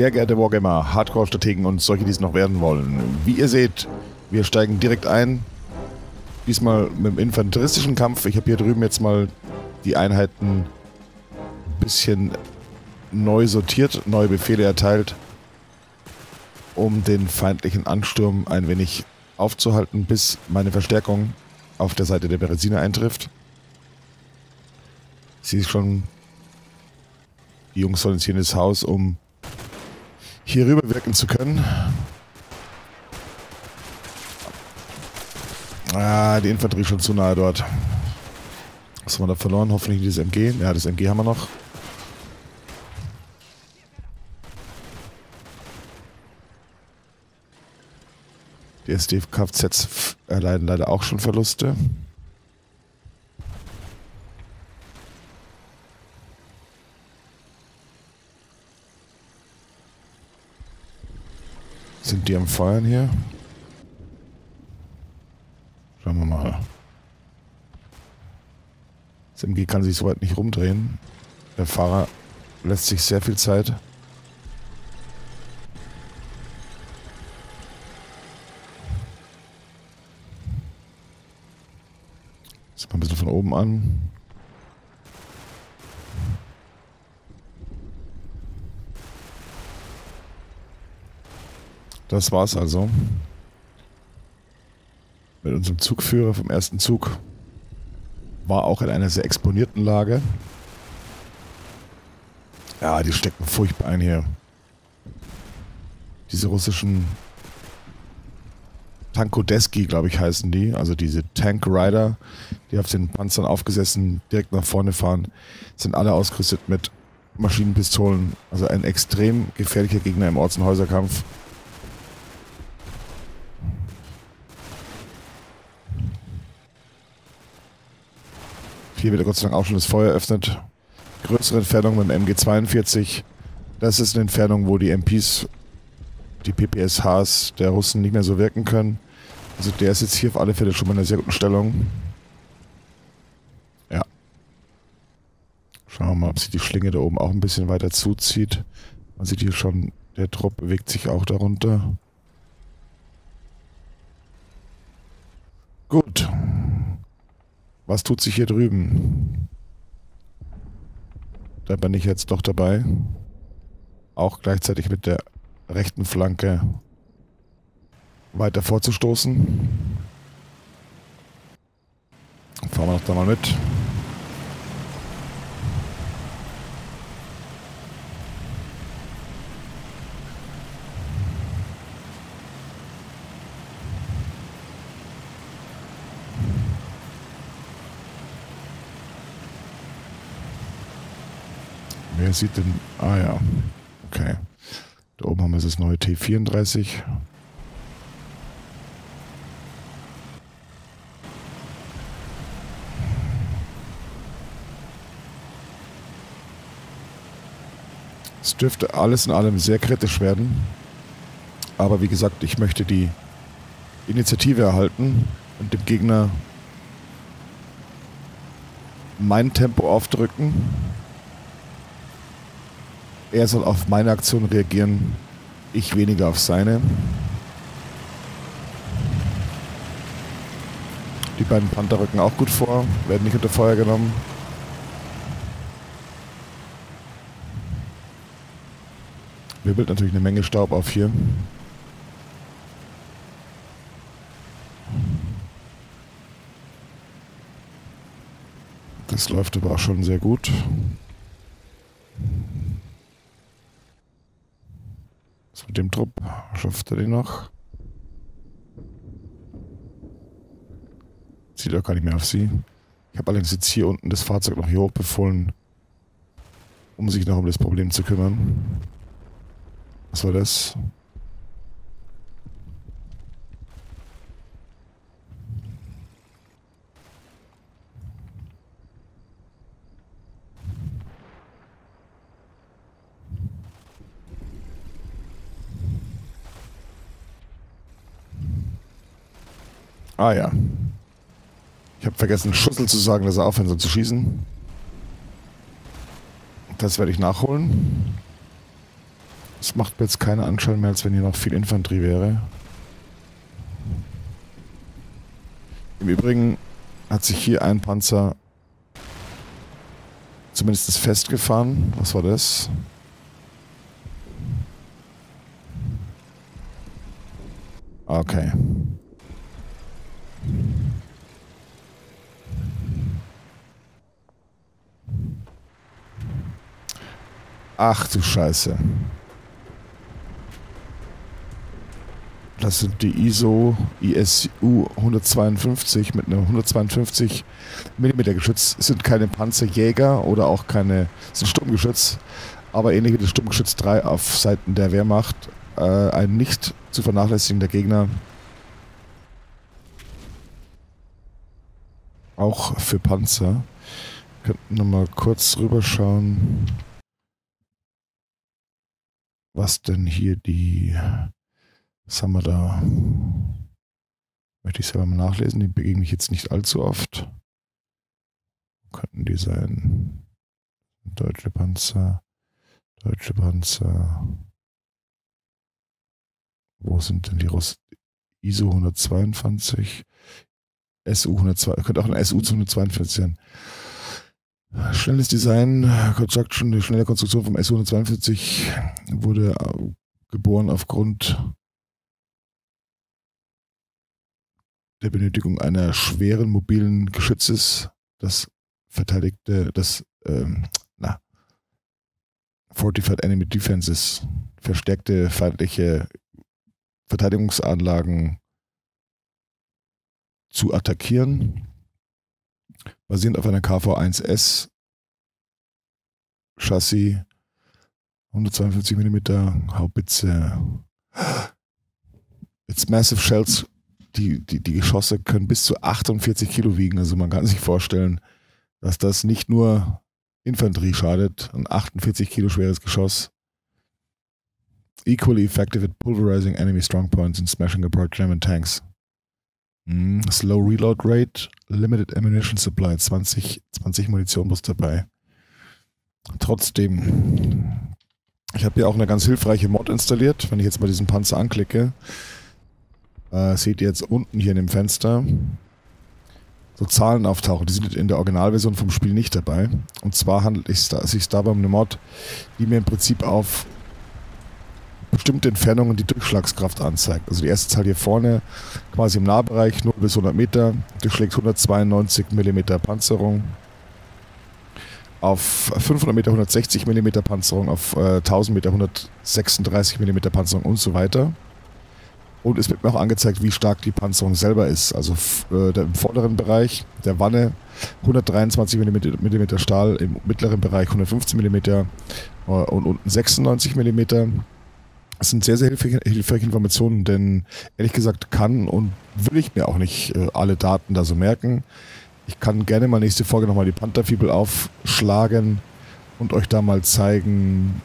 Sehr geehrte Wargamer, Hardcore-Strategen und solche, die es noch werden wollen. Wie ihr seht, wir steigen direkt ein. Diesmal mit dem infanteristischen Kampf. Ich habe hier drüben jetzt mal die Einheiten ein bisschen neu sortiert, neue Befehle erteilt, um den feindlichen Ansturm ein wenig aufzuhalten, bis meine Verstärkung auf der Seite der Beresiner eintrifft. Sie ist schon. Die Jungs sollen jetzt hier in das Haus, um hier rüber wirken zu können. Ah, die Infanterie schon zu nahe dort. Was haben wir da verloren? Hoffentlich dieses MG. Ja, das MG haben wir noch. Die SDF-Kfz erleiden leider auch schon Verluste. Sind die am Feuern hier? Schauen wir mal. Das MG kann sich soweit nicht rumdrehen. Der Fahrer lässt sich sehr viel Zeit. Sieht mal ein bisschen von oben an. Das war's also. Mit unserem Zugführer vom ersten Zug. War auch in einer sehr exponierten Lage. Ja, die stecken furchtbar ein hier. Diese russischen Tankodeski, glaube ich, heißen die. Also diese Tank Rider, die auf den Panzern aufgesessen direkt nach vorne fahren, sind alle ausgerüstet mit Maschinenpistolen. Also ein extrem gefährlicher Gegner im Orts- und Häuserkampf. Hier wird Gott sei Dank auch schon das Feuer eröffnet. Größere Entfernung mit dem MG42. Das ist eine Entfernung, wo die MPs, die PPSHs der Russen nicht mehr so wirken können. Also der ist jetzt hier auf alle Fälle schon mal in einer sehr guten Stellung. Ja. Schauen wir mal, ob sich die Schlinge da oben auch ein bisschen weiter zuzieht. Man sieht hier schon, der Trupp bewegt sich auch darunter. Gut. Was tut sich hier drüben? Da bin ich jetzt doch dabei. Auch gleichzeitig mit der rechten Flanke weiter vorzustoßen. Fahren wir noch da mal mit. Wer sieht denn... Ah ja, okay. Da oben haben wir das neue T34. Es dürfte alles in allem sehr kritisch werden. Aber wie gesagt, ich möchte die Initiative erhalten und dem Gegner mein Tempo aufdrücken. Er soll auf meine Aktion reagieren, ich weniger auf seine. Die beiden Panther rücken auch gut vor, werden nicht unter Feuer genommen. Wirbelt natürlich eine Menge Staub auf hier. Das läuft aber auch schon sehr gut. Was mit dem Trupp? Schafft er den noch? Sieht er gar nicht mehr auf sie. Ich habe allerdings jetzt hier unten das Fahrzeug noch hier hochbefohlen, um sich noch um das Problem zu kümmern. Was war das? Ah ja. Ich habe vergessen, Schussel zu sagen, dass er aufhören soll zu schießen. Das werde ich nachholen. Es macht mir jetzt keine Anschein mehr, als wenn hier noch viel Infanterie wäre. Im Übrigen hat sich hier ein Panzer zumindest festgefahren. Was war das? Okay. Ach du Scheiße. Das sind die ISO ISU 152 mit einem 152 mm Geschütz. Es sind keine Panzerjäger oder auch keine, sind Sturmgeschütz, aber ähnlich wie das Sturmgeschütz 3 auf Seiten der Wehrmacht. Äh, ein nicht zu vernachlässigender Gegner. Auch für Panzer. Wir könnten nochmal kurz rüberschauen, was denn hier die was haben wir da? Möchte ich selber mal nachlesen. Die begegne ich jetzt nicht allzu oft. Wo könnten die sein? Deutsche Panzer. Deutsche Panzer. Wo sind denn die Russ? ISO 122. SU 102. Könnte auch ein SU 142 sein. Schnelles Design, Construction, die schnelle Konstruktion vom SU 142 wurde äh, geboren aufgrund der Benötigung einer schweren mobilen Geschützes, das verteidigte, das, ähm, na, Fortified Enemy Defenses, verstärkte feindliche Verteidigungsanlagen zu attackieren, basierend auf einer KV-1S Chassis, 152 mm Haubitze. Its massive shells die, die, die Geschosse können bis zu 48 Kilo wiegen. Also man kann sich vorstellen, dass das nicht nur Infanterie schadet, ein 48 Kilo schweres Geschoss. Equally effective at pulverizing enemy strongpoints and smashing apart German tanks. Mm, slow reload rate, limited ammunition supply, 20, 20 Munition bloß dabei. Trotzdem, ich habe hier auch eine ganz hilfreiche Mod installiert, wenn ich jetzt mal diesen Panzer anklicke. Äh, seht ihr jetzt unten hier in dem Fenster so Zahlen auftauchen. Die sind in der Originalversion vom Spiel nicht dabei. Und zwar handelt es sich dabei um eine Mod, die mir im Prinzip auf bestimmte Entfernungen die Durchschlagskraft anzeigt. Also die erste Zahl hier vorne, quasi im Nahbereich, 0 bis 100 Meter, durchschlägt 192 mm Panzerung. Auf 500 Meter 160 mm Panzerung, auf äh, 1000 Meter 136 mm Panzerung und so weiter. Und es wird mir auch angezeigt, wie stark die Panzerung selber ist. Also äh, im vorderen Bereich der Wanne 123 mm Stahl, im mittleren Bereich 115 mm äh, und unten 96 mm. Das sind sehr, sehr hilfreiche, hilfreiche Informationen, denn ehrlich gesagt kann und will ich mir auch nicht äh, alle Daten da so merken. Ich kann gerne mal nächste Folge nochmal die Pantherfibel aufschlagen und euch da mal zeigen,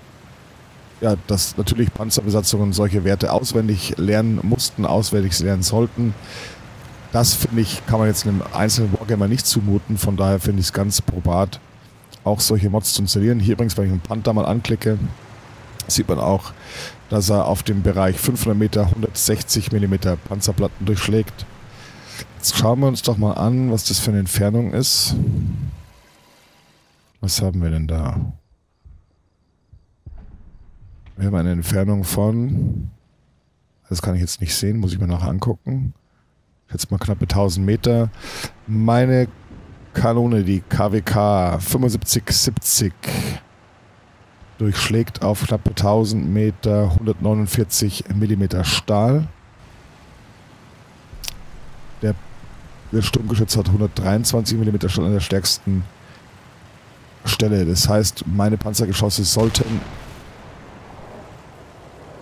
ja, dass natürlich Panzerbesatzungen solche Werte auswendig lernen mussten, auswendig lernen sollten. Das finde ich, kann man jetzt einem einzelnen Wargamer nicht zumuten. Von daher finde ich es ganz probat, auch solche Mods zu installieren. Hier übrigens, wenn ich einen Panther mal anklicke, sieht man auch, dass er auf dem Bereich 500 Meter 160 mm Panzerplatten durchschlägt. Jetzt schauen wir uns doch mal an, was das für eine Entfernung ist. Was haben wir denn da? Wir haben eine Entfernung von, das kann ich jetzt nicht sehen, muss ich mir nachher angucken. Jetzt mal knappe 1000 Meter. Meine Kanone, die KWK 7570, durchschlägt auf knappe 1000 Meter 149 Millimeter Stahl. Der, der Sturmgeschütz hat 123 Millimeter Stahl an der stärksten Stelle. Das heißt, meine Panzergeschosse sollten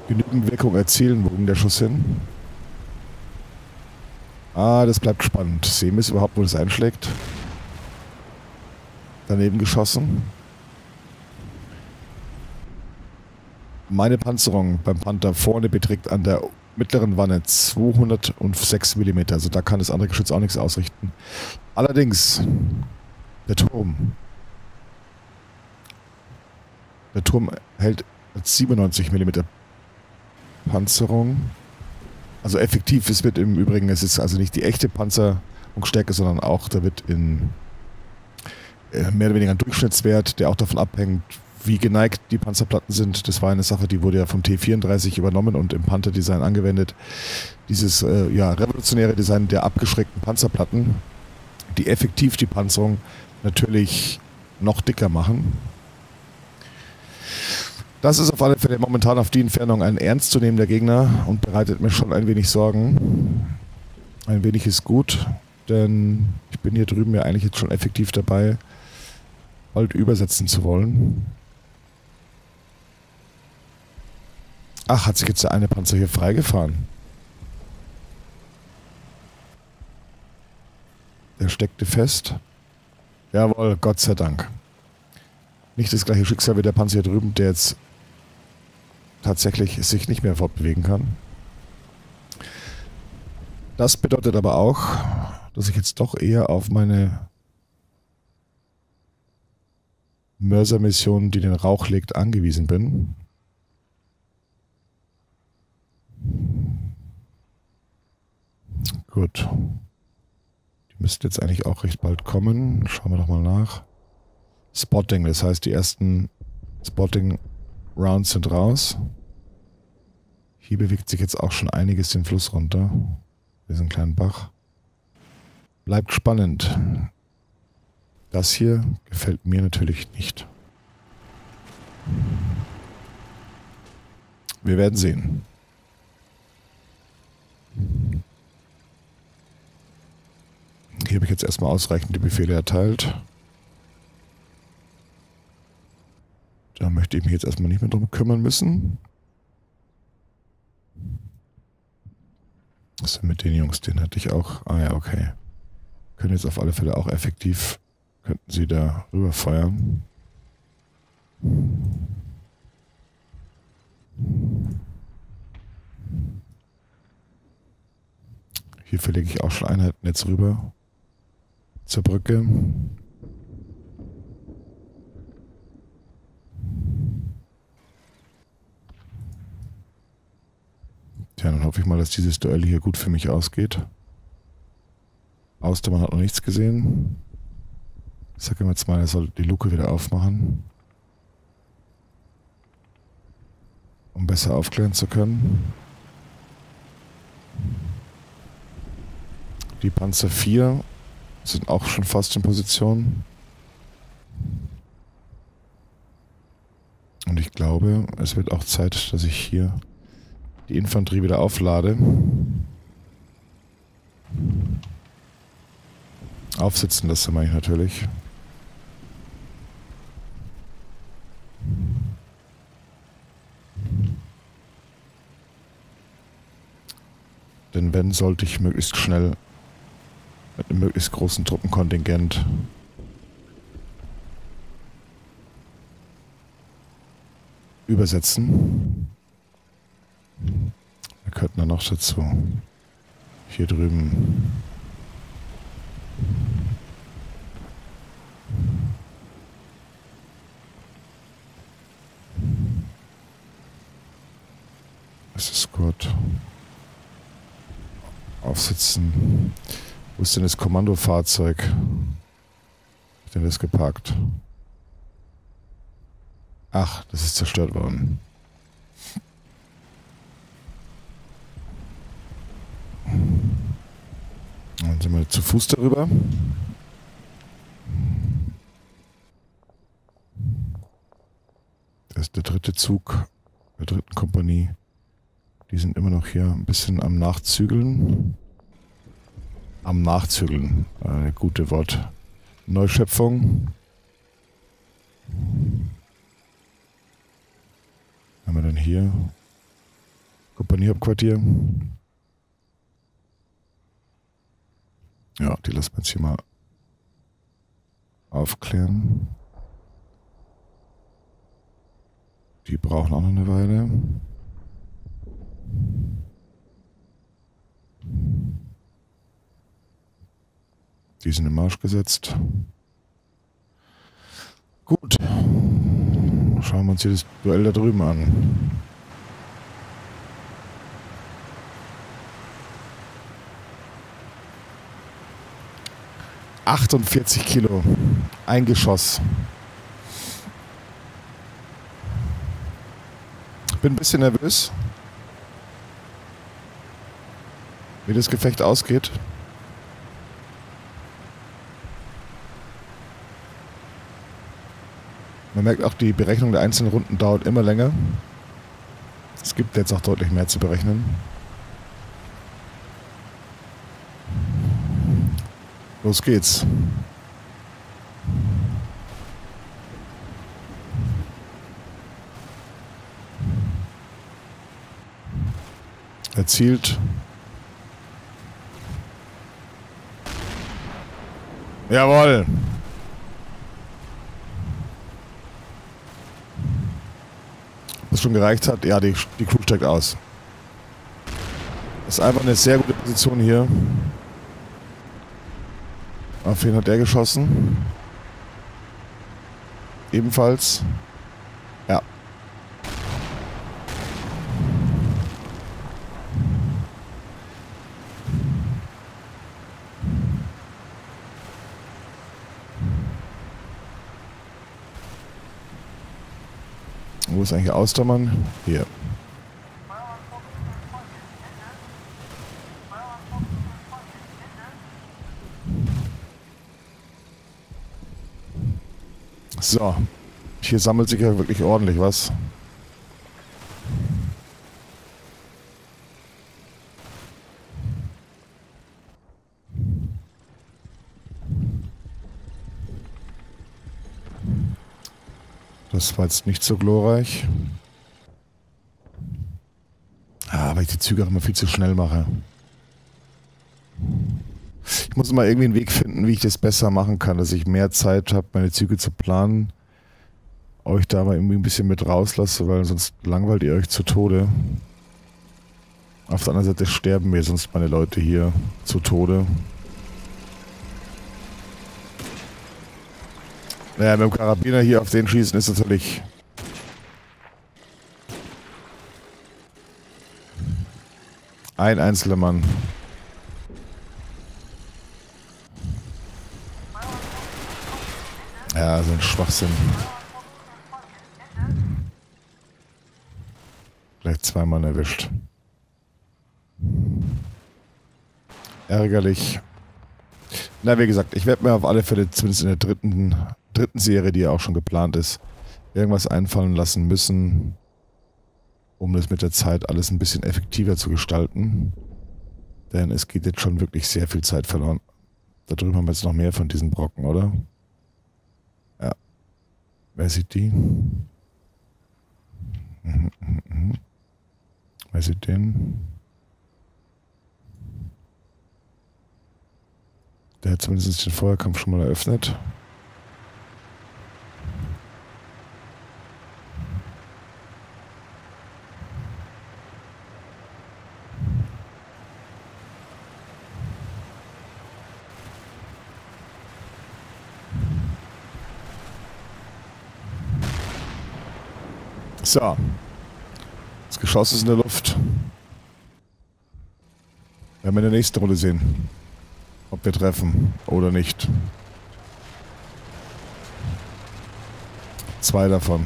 genügend Wirkung erzielen. Wo ging der Schuss hin? Ah, das bleibt spannend. Sehen wir es überhaupt, wo das einschlägt? Daneben geschossen. Meine Panzerung beim Panther vorne beträgt an der mittleren Wanne 206 mm. Also da kann das andere Geschütz auch nichts ausrichten. Allerdings, der Turm. Der Turm hält 97 mm Panzerung. Also effektiv, es wird im Übrigen, es ist also nicht die echte Panzerungsstärke, sondern auch, da wird in äh, mehr oder weniger ein Durchschnittswert, der auch davon abhängt, wie geneigt die Panzerplatten sind. Das war eine Sache, die wurde ja vom T34 übernommen und im Panther-Design angewendet. Dieses äh, ja, revolutionäre Design der abgeschreckten Panzerplatten, die effektiv die Panzerung natürlich noch dicker machen. Das ist auf alle Fälle momentan auf die Entfernung ein ernstzunehmender Gegner und bereitet mir schon ein wenig Sorgen. Ein wenig ist gut, denn ich bin hier drüben ja eigentlich jetzt schon effektiv dabei, bald übersetzen zu wollen. Ach, hat sich jetzt der eine Panzer hier freigefahren? Der steckte fest. Jawohl, Gott sei Dank. Nicht das gleiche Schicksal wie der Panzer hier drüben, der jetzt tatsächlich sich nicht mehr fortbewegen kann. Das bedeutet aber auch, dass ich jetzt doch eher auf meine Mörsermission, die den Rauch legt, angewiesen bin. Gut. Die müssten jetzt eigentlich auch recht bald kommen. Schauen wir doch mal nach. Spotting, das heißt, die ersten Spotting Rounds sind raus. Hier bewegt sich jetzt auch schon einiges den Fluss runter. Diesen kleinen Bach. Bleibt spannend. Das hier gefällt mir natürlich nicht. Wir werden sehen. Hier habe ich jetzt erstmal ausreichend die Befehle erteilt. Da möchte ich mich jetzt erstmal nicht mehr drum kümmern müssen. Was ist mit den Jungs? Den hatte ich auch. Ah ja, okay. Können jetzt auf alle Fälle auch effektiv, könnten sie da rüberfeuern. Hier verlege ich auch schon Einheiten jetzt rüber zur Brücke. Tja, dann hoffe ich mal, dass dieses Duell hier gut für mich ausgeht. Austermann hat noch nichts gesehen. Ich sage ihm jetzt mal, er soll die Luke wieder aufmachen. Um besser aufklären zu können. Die Panzer 4 sind auch schon fast in Position. Und ich glaube, es wird auch Zeit, dass ich hier die Infanterie wieder auflade. Aufsitzen das meine ich natürlich. Denn wenn, sollte ich möglichst schnell mit einem möglichst großen Truppenkontingent übersetzen. Wir könnten dann noch dazu hier drüben Es ist gut. Aufsitzen. Wo ist denn das Kommandofahrzeug? Ist denn das geparkt? Ach, das ist zerstört worden. Dann sind wir zu Fuß darüber. Das ist der dritte Zug der dritten Kompanie. Die sind immer noch hier ein bisschen am Nachzügeln. Am Nachzügeln. Eine gute Wort. Neuschöpfung. Haben wir dann hier Kompaniehauptquartier. Ja, die lassen wir jetzt hier mal aufklären. Die brauchen auch noch eine Weile. Die sind im Marsch gesetzt. Gut. Schauen wir uns hier das Duell da drüben an. Achtundvierzig Kilo. Ein Geschoss. Bin ein bisschen nervös. Wie das Gefecht ausgeht. Man merkt auch, die Berechnung der einzelnen Runden dauert immer länger. Es gibt jetzt auch deutlich mehr zu berechnen. Los geht's. Erzielt. Jawohl. Was schon gereicht hat, ja, die, die Crew steigt aus. Das ist einfach eine sehr gute Position hier. Auf wen hat er geschossen? Ebenfalls. Ist eigentlich Austermann? Hier. So. Hier sammelt sich ja wirklich ordentlich was. Das war jetzt nicht so glorreich. Ah, weil ich die Züge auch immer viel zu schnell mache. Ich muss mal irgendwie einen Weg finden, wie ich das besser machen kann, dass ich mehr Zeit habe, meine Züge zu planen. Euch da mal irgendwie ein bisschen mit rauslasse, weil sonst langweilt ihr euch zu Tode. Auf der anderen Seite sterben mir sonst meine Leute hier zu Tode. Naja, mit dem Karabiner hier auf den schießen ist natürlich... Ein einzelner Mann. Ja, so ein Schwachsinn. Vielleicht zweimal erwischt. Ärgerlich. Na, wie gesagt, ich werde mir auf alle Fälle, zumindest in der dritten, dritten Serie, die ja auch schon geplant ist, irgendwas einfallen lassen müssen, um das mit der Zeit alles ein bisschen effektiver zu gestalten. Denn es geht jetzt schon wirklich sehr viel Zeit verloren. Da drüben haben wir jetzt noch mehr von diesen Brocken, oder? Wer sieht die? Mhm, mhm, mhm. Wer sieht den? Der hat zumindest den Feuerkampf schon mal eröffnet. So. Das Geschoss ist in der Luft. Werden wir in der nächsten Runde sehen, ob wir treffen oder nicht. Zwei davon.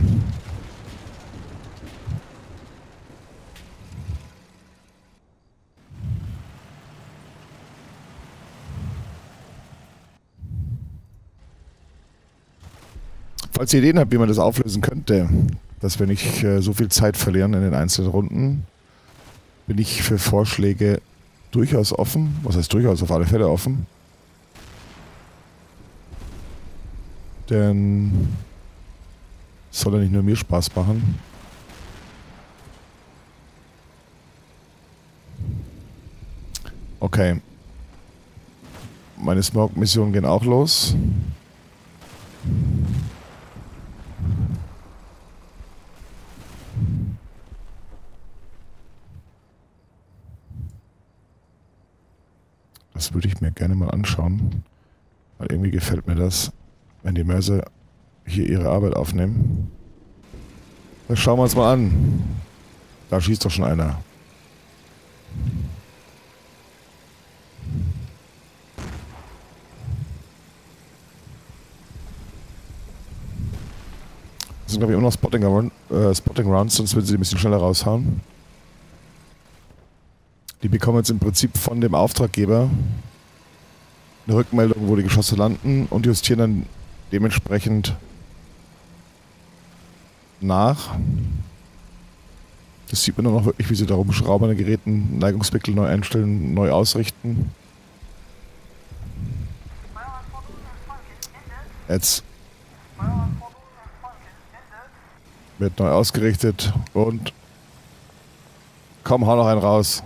Falls ihr Ideen habt, wie man das auflösen könnte, dass wir nicht äh, so viel Zeit verlieren in den einzelnen Runden, bin ich für Vorschläge durchaus offen. Was heißt durchaus? Auf alle Fälle offen. Denn es soll ja nicht nur mir Spaß machen. Okay. Meine Smoke-Missionen gehen auch los. Das würde ich mir gerne mal anschauen. Weil irgendwie gefällt mir das, wenn die Mörser hier ihre Arbeit aufnehmen. Das schauen wir uns mal an. Da schießt doch schon einer. Das sind, glaube ich, immer noch Spotting, äh, Spotting Rounds, sonst würden sie ein bisschen schneller raushauen. Die bekommen jetzt im Prinzip von dem Auftraggeber eine Rückmeldung, wo die Geschosse landen und justieren dann dementsprechend nach. Das sieht man dann auch wirklich, wie sie da rumschrauben an den Geräten, Neigungswickel neu einstellen, neu ausrichten. Jetzt wird neu ausgerichtet und komm, hau noch einen raus.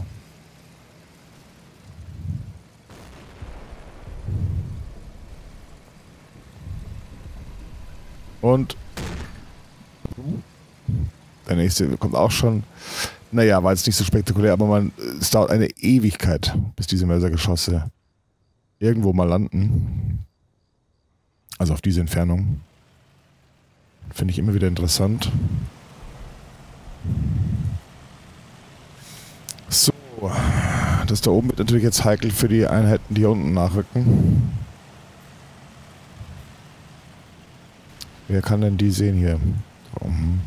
Und der nächste kommt auch schon. Naja, war jetzt nicht so spektakulär, aber man, es dauert eine Ewigkeit, bis diese Mörsergeschosse irgendwo mal landen. Also auf diese Entfernung. Finde ich immer wieder interessant. So, das da oben wird natürlich jetzt heikel für die Einheiten, die hier unten nachrücken. Wer kann denn die sehen hier? Mhm.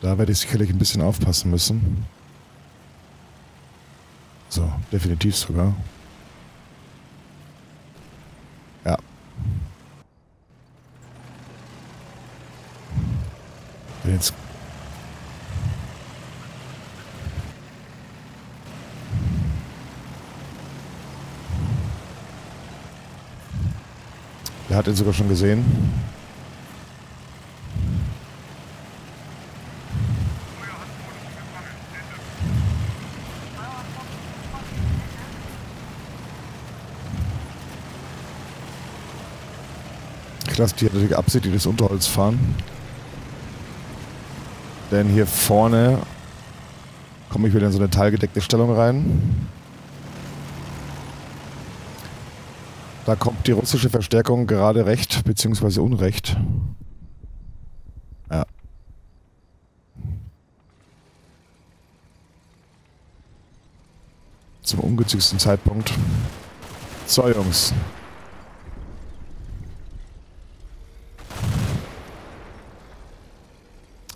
Da werde ich sicherlich ein bisschen aufpassen müssen. So, definitiv sogar. Ja. Jetzt Der hat ihn sogar schon gesehen. Ich lasse die natürlich absichtlich das Unterholz fahren. Denn hier vorne komme ich wieder in so eine teilgedeckte Stellung rein. Da kommt die russische Verstärkung gerade recht, beziehungsweise unrecht. Ja. Zum ungünstigsten Zeitpunkt. So, Jungs.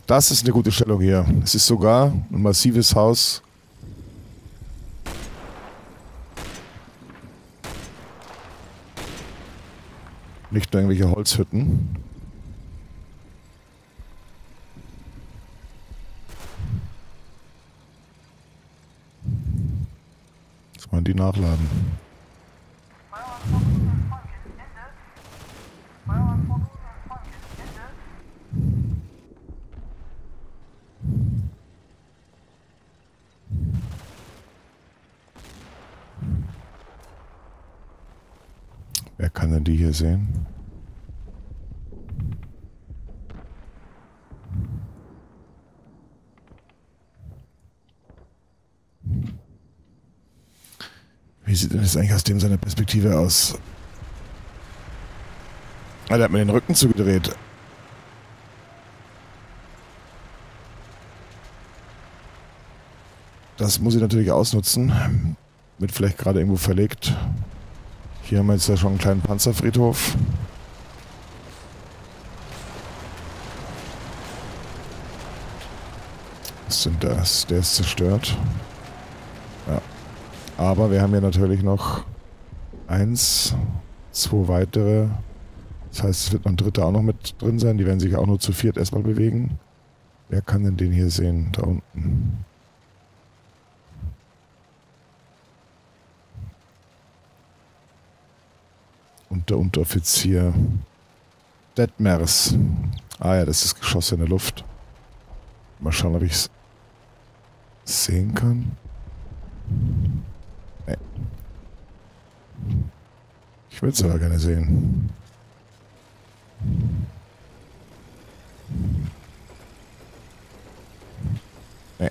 Das ist eine gute Stellung hier. Es ist sogar ein massives Haus Nicht nur irgendwelche Holzhütten. Jetzt wollen die nachladen. Denn die hier sehen? Wie sieht denn das eigentlich aus dem seiner Perspektive aus? Der hat mir den Rücken zugedreht. Das muss ich natürlich ausnutzen. Wird vielleicht gerade irgendwo verlegt. Hier haben wir jetzt ja schon einen kleinen Panzerfriedhof. Was sind das? Der ist zerstört. Ja. Aber wir haben ja natürlich noch eins, zwei weitere. Das heißt, es wird noch ein dritter auch noch mit drin sein. Die werden sich auch nur zu viert erstmal bewegen. Wer kann denn den hier sehen? Da unten. Und der Unteroffizier Detmers. Ah ja, das ist Geschoss in der Luft. Mal schauen, ob ich es sehen kann. Nee. Ich würde es aber gerne sehen. Nee.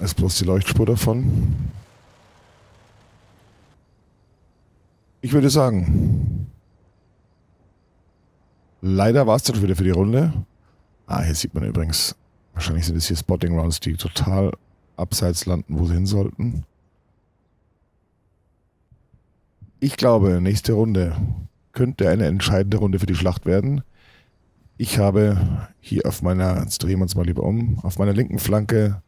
Ist bloß die Leuchtspur davon. Ich würde sagen, leider war es dann wieder für die Runde. Ah, hier sieht man übrigens, wahrscheinlich sind es hier Spotting Rounds, die total abseits landen, wo sie hin sollten. Ich glaube, nächste Runde könnte eine entscheidende Runde für die Schlacht werden. Ich habe hier auf meiner, jetzt drehen wir uns mal lieber um, auf meiner linken Flanke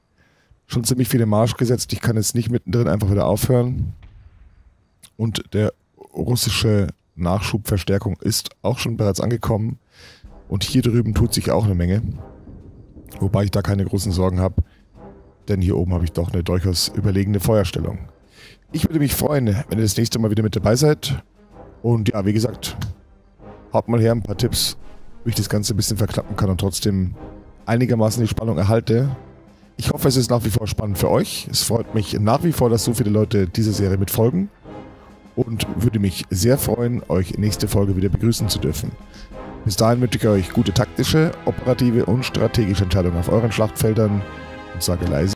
schon ziemlich viele Marsch gesetzt. Ich kann jetzt nicht mittendrin einfach wieder aufhören. Und der russische Nachschubverstärkung ist auch schon bereits angekommen. Und hier drüben tut sich auch eine Menge. Wobei ich da keine großen Sorgen habe, denn hier oben habe ich doch eine durchaus überlegene Feuerstellung. Ich würde mich freuen, wenn ihr das nächste Mal wieder mit dabei seid. Und ja, wie gesagt, haut mal her ein paar Tipps, wie ich das Ganze ein bisschen verklappen kann und trotzdem einigermaßen die Spannung erhalte. Ich hoffe, es ist nach wie vor spannend für euch. Es freut mich nach wie vor, dass so viele Leute dieser Serie mitfolgen und würde mich sehr freuen, euch nächste Folge wieder begrüßen zu dürfen. Bis dahin wünsche ich euch gute taktische, operative und strategische Entscheidungen auf euren Schlachtfeldern und sage leise